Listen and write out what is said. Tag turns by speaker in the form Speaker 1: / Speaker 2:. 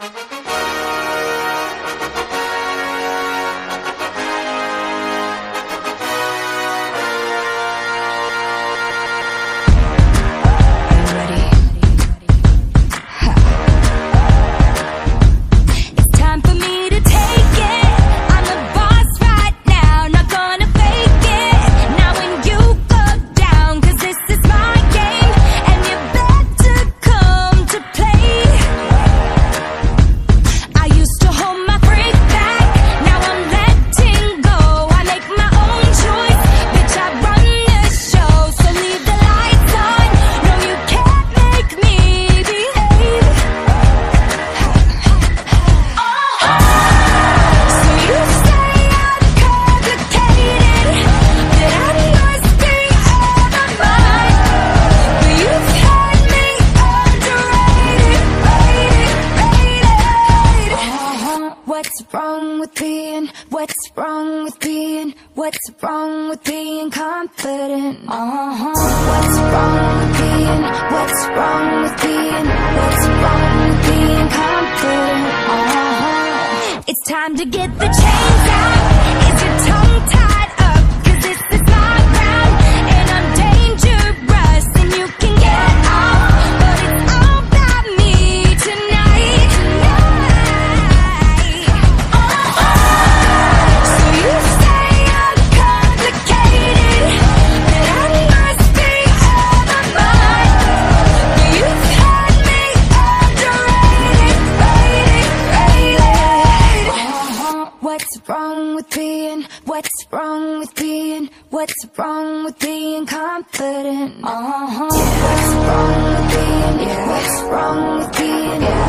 Speaker 1: It's What's wrong with being? What's wrong with being confident? Uh-huh. What's wrong with being? What's wrong with being? What's wrong with being confident? Uh-huh. It's time to get the chains out. Is your tongue tied up? 'Cause this is my ground, and I'm dangerous, and you can get off. Wrong with being? What's wrong with being? What's wrong with being confident? Uh-huh. What's wrong with being? What's wrong with being? Wrong